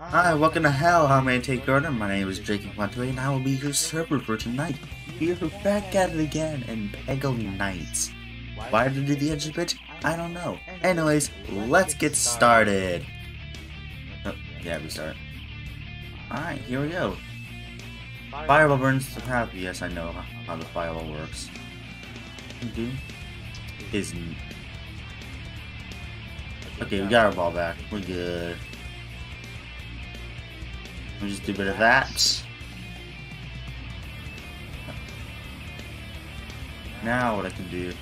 Hi, welcome to Hell, How May I Take Your Order? My name is Jacob Montoya and I will be your server for tonight. We are back at it again in Peggle Nights. Why did I do the edge of it? I don't know. Anyways, let's get started. Oh, yeah, we start. Alright, here we go. Fireball burns the path. Yes, I know how the fireball works. Do is okay. We got our ball back. We're good. We'll just do a bit of that. Now what I can do.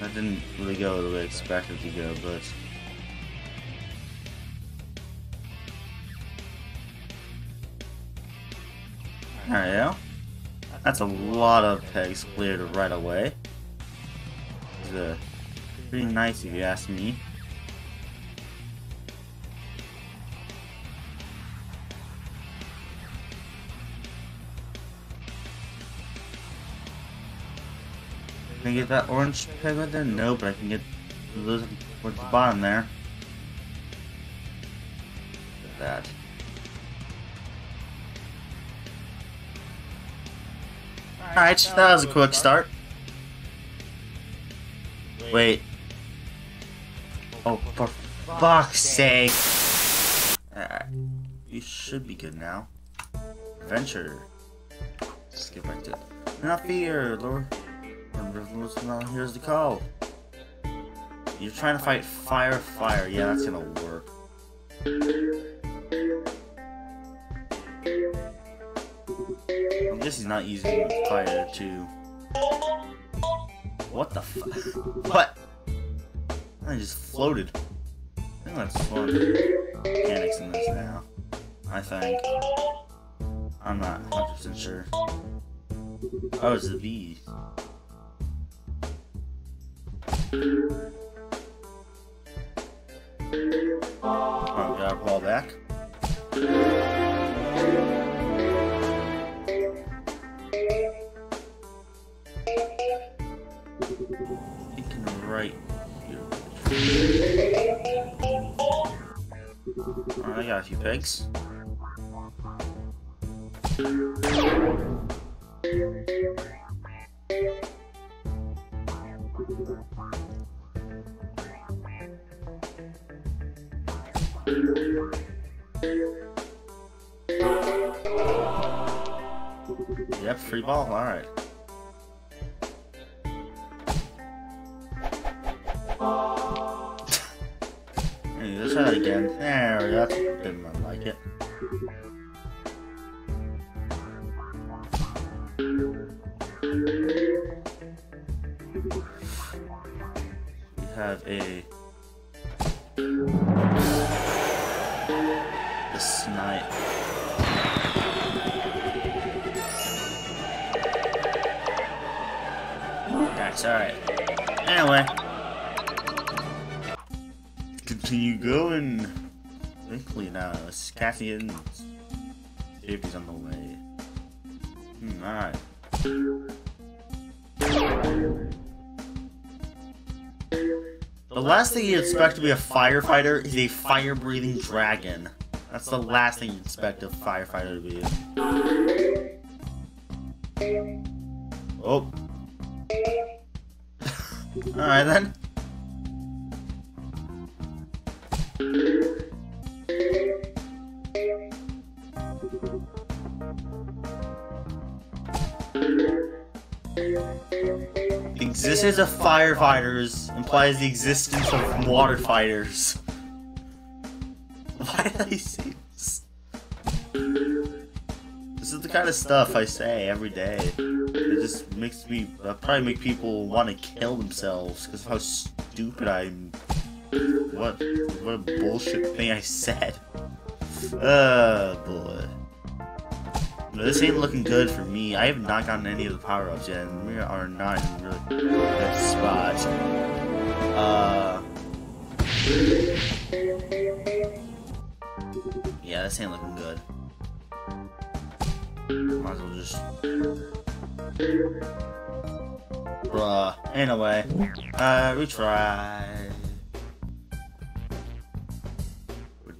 That didn't really go the way I expected to go, but Alright, yeah. That's a lot of pegs cleared right away. It's uh, pretty nice if you ask me. Can I get that orange peg right there? No, but I can get those towards the bottom there. That. Alright, that was a quick start. Wait. Oh, for fuck's sake. Alright. You should be good now. Adventure. Let's get back to. Not fear, Lord. Here's the call. You're trying to fight fire, fire. Yeah, that's gonna work. I guess he's not using fire to. What the fuck? What? I just floated. I think that's fun. Mechanics in this now. I think. I'm not 100% sure. Oh, it's the bees. Oh, got a ball back. Thinking right here. Alright, I got a few pegs. Yep, free ball, alright. try that again. There we go, that's a bit like it. We have a alright. Anyway. Continue going. Quickly now. Cassian. Safety's on the way. Hmm, alright. The last thing you expect to be a firefighter is a fire-breathing dragon. That's the last thing you expect a firefighter to be. Oh. Alright then. The existence of firefighters implies the existence of water fighters. Why did I say this? This is the kind of stuff I say every day. It just makes me uh, probably make people want to kill themselves because of how stupid I'm. What what a bullshit thing I said. Oh boy. No, this ain't looking good for me. I have not gotten any of the power ups yet, and we are not in really good spot. Uh. Yeah, this ain't looking good. Might as well just. Bruh. Anyway, uh, retry. Why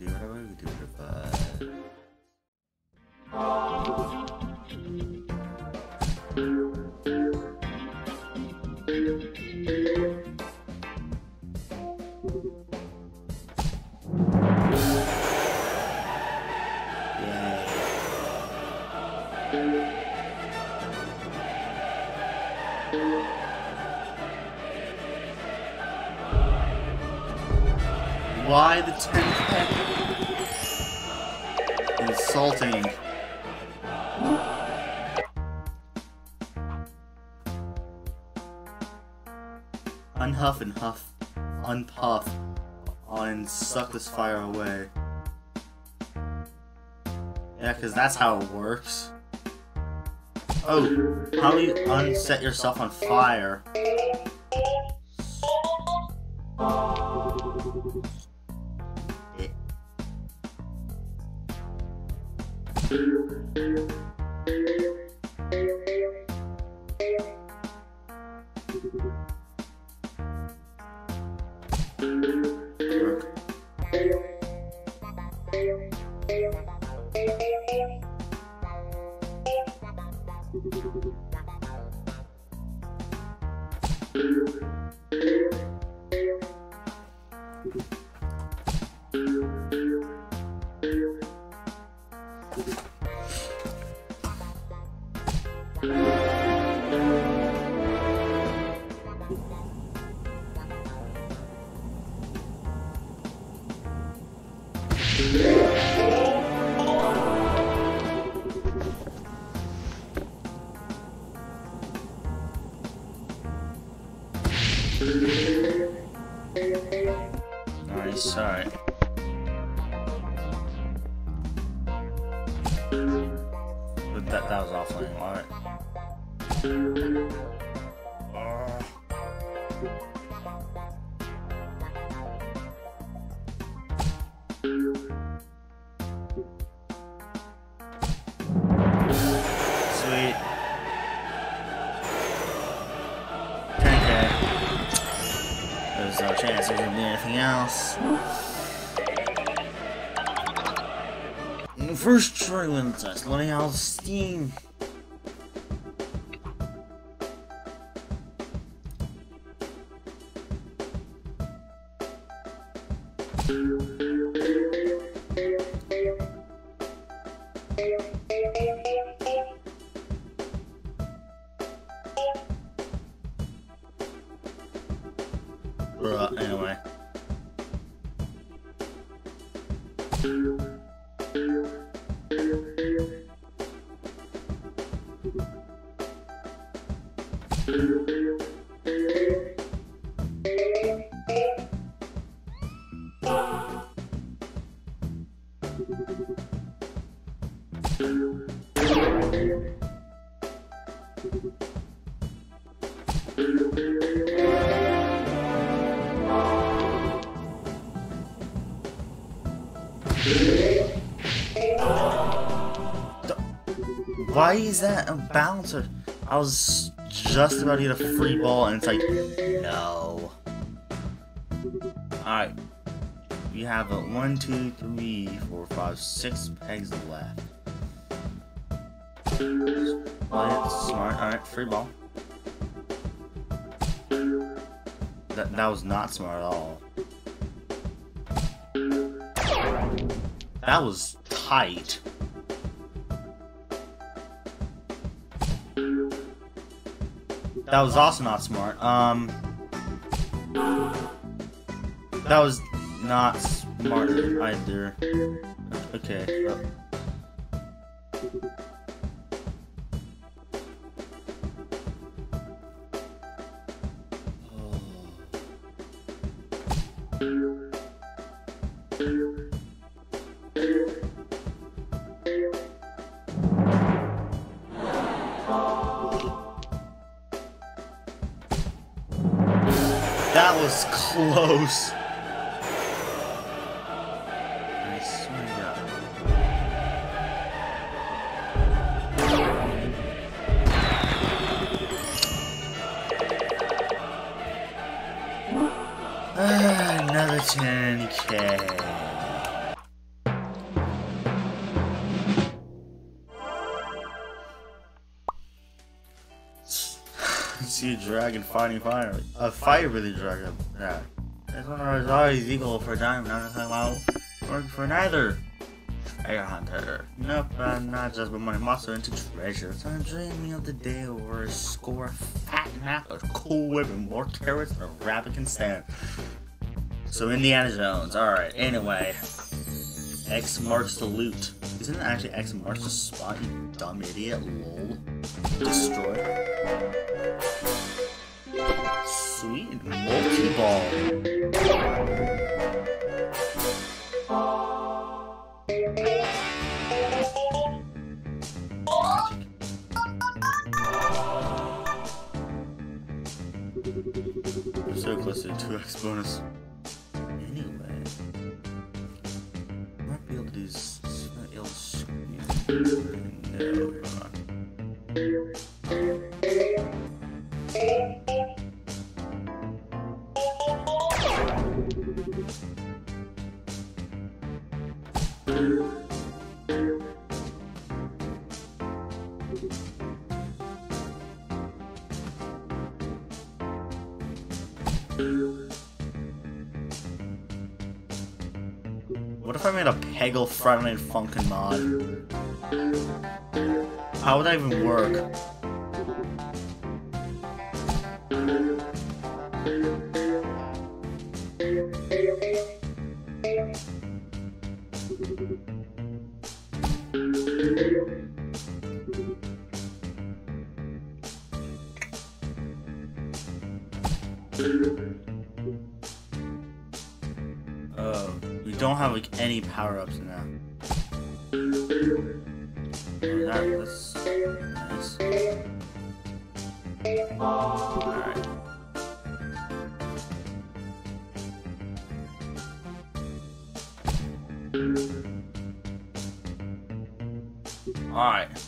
Unpuff. And suck this fire away. Yeah, because that's how it works. Oh, how you unset yourself on fire? Anything else. First try when it's letting out steam. Bruh, anyway. Thank you. Why is that a bouncer? I was just about to get a free ball and it's like, no. Alright. We have a one, two, three, four, five, six pegs left. It smart. Alright, free ball. That, that was not smart at all. That was tight. That was also not smart. Um, that was not smart either. Okay. uh, close. Ah, another 10k. see a dragon fighting fire. A fire with a dragon. Yeah. This one was always equal for diamond. I'm talking about work for neither. Treasure hunter. Nope, I'm not just but money. I'm also into treasure. So I'm dreaming of the day where I score a fat map, a cool whip, and more carrots than a rabbit can stand. So Indiana Jones. Alright, anyway. X marks the loot. Isn't it actually X marks the spot, you dumb idiot? Lol. Destroy. Multi-ball. We're so close to 2x bonus. Anyway. Might be able to do What if I made a Peggle Friday Night Funkin' mod? How would that even work? Alright.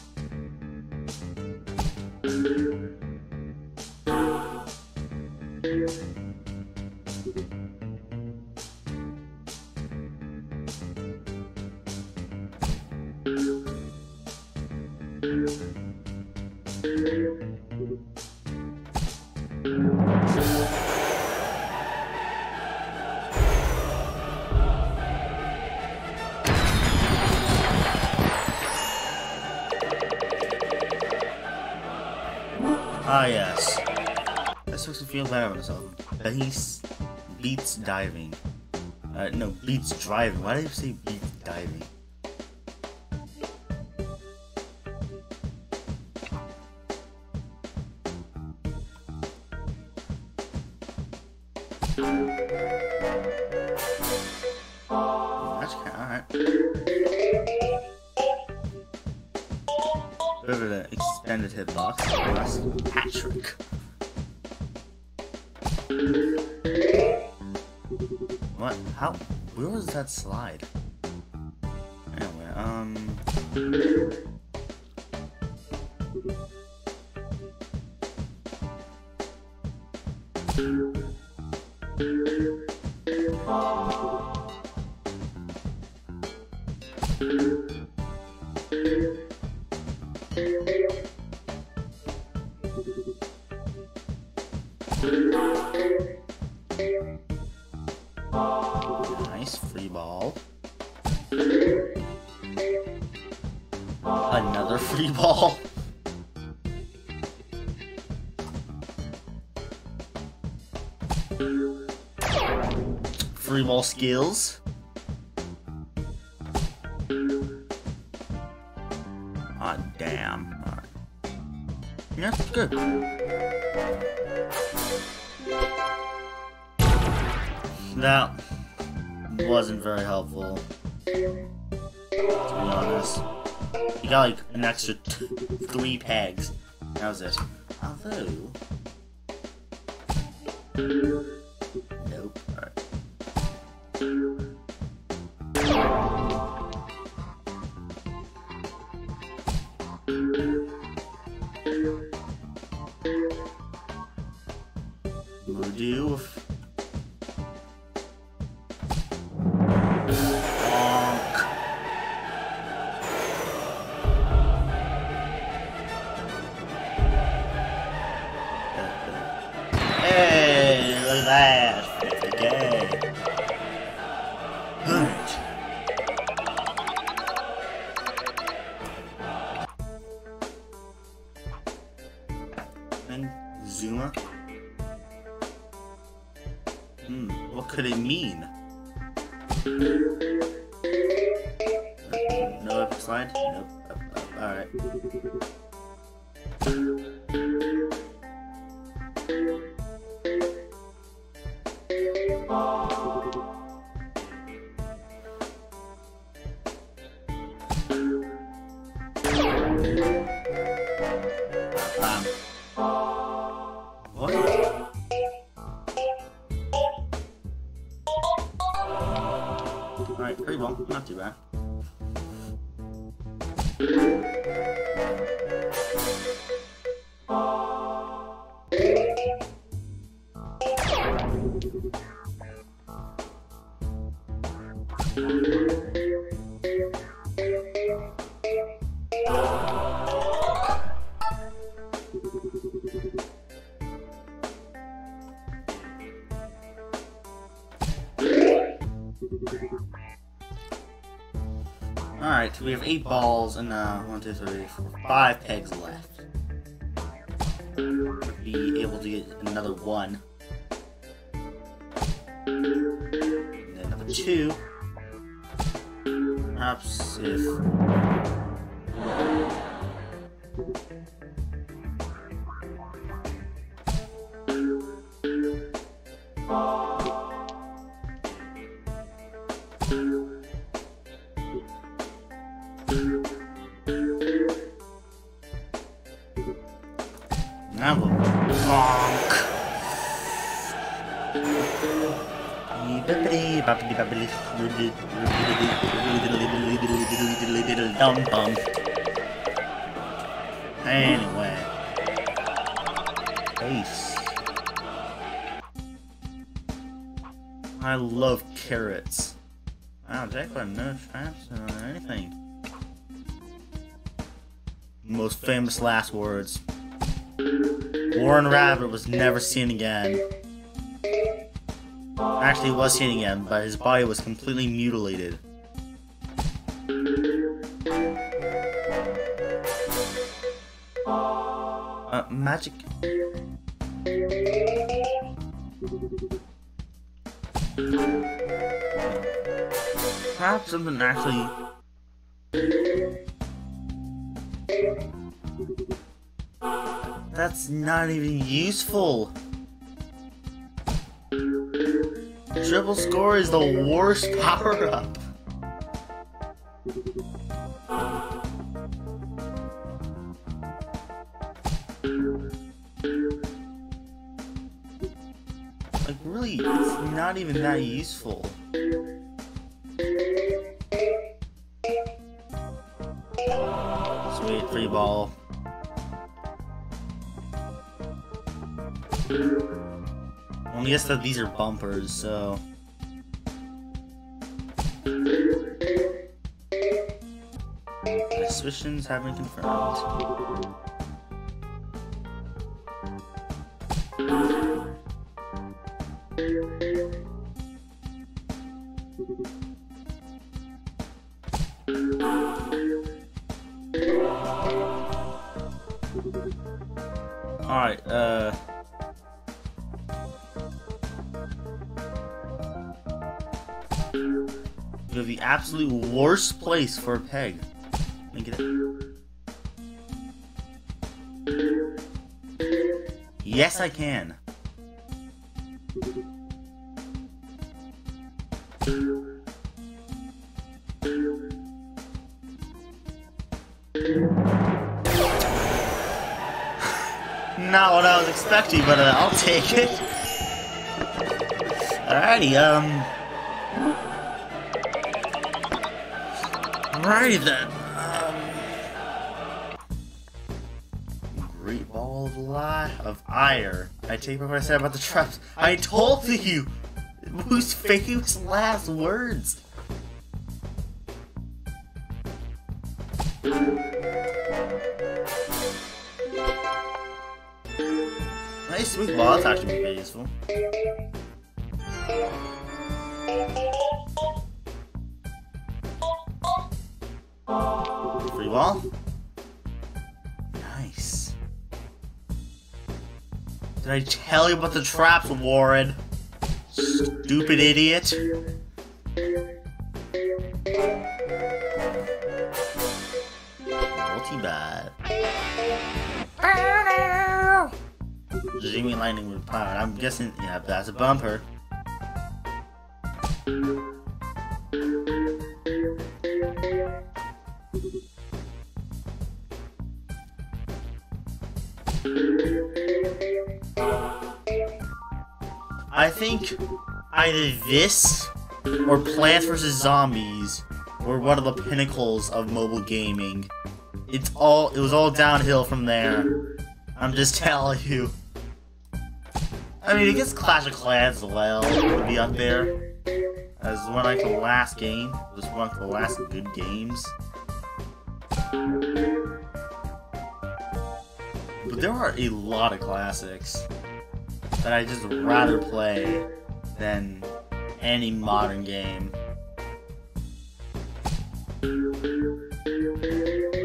Ah, yes. This makes me feel better about myself. Beast beats diving. Uh, no, beats driving. Why did you say beats diving? Slide? Anyway, um. Skills. Ah, damn. Alright. Yeah, good. That wasn't very helpful. To be honest. You got like an extra three pegs. That was it. Although. Alright, so we have eight balls and uh, one, two, three, four, five pegs left. Be able to get another one. And number two. Perhaps if. Anyway. Ace. I love carrots. Wow, got no traps or anything. Most famous last words. Warren Rabbit was never seen again. Actually, was seen again, but his body was completely mutilated. Uh, magic. Perhaps something actually. That's not even useful. Triple score is the worst power up. Like, really, it's not even that useful. Sweet, free ball. Only guess that these are bumpers, so... Suspicions have been confirmed. Worst place for a peg. Yes, I can. Not what I was expecting, but uh, I'll take it. Alrighty, um... Alrighty then. Um, great ball of lie of ire. I take back what I said about the traps. I told you. Whose famous last words? Nice smooth ball. That's actually pretty useful. Pretty well. Nice. Did I tell you about the traps, Warren? Stupid idiot. Multi-bad. Lightning with power. I'm guessing, yeah, that's a bumper. Think either this or Plants vs. Zombies were one of the pinnacles of mobile gaming. It's all it was all downhill from there. I'm just telling you. I mean, I guess Clash of Clans as well would be up there as one like the last game. It was one of the last good games. But there are a lot of classics that I just rather play than any modern game.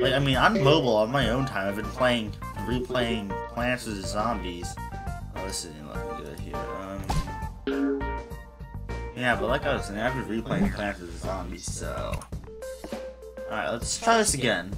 Like, I mean, on mobile, on my own time, I've been playing, replaying Plants vs. Zombies. Oh, this isn't looking good here. Um, yeah, but like I was saying, I've been replaying Plants vs. Zombies, so... Alright, let's try this again.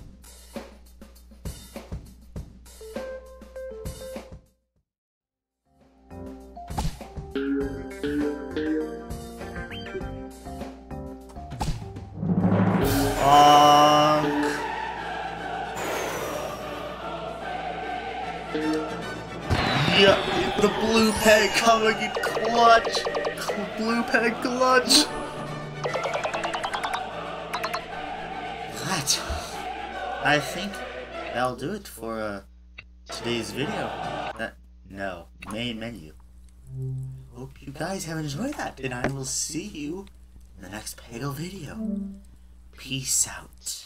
Clutch. Blue peg clutch. What? I think that'll do it for uh, today's video. That no main menu. Hope you guys have enjoyed that, and I will see you in the next Peggle video. Peace out.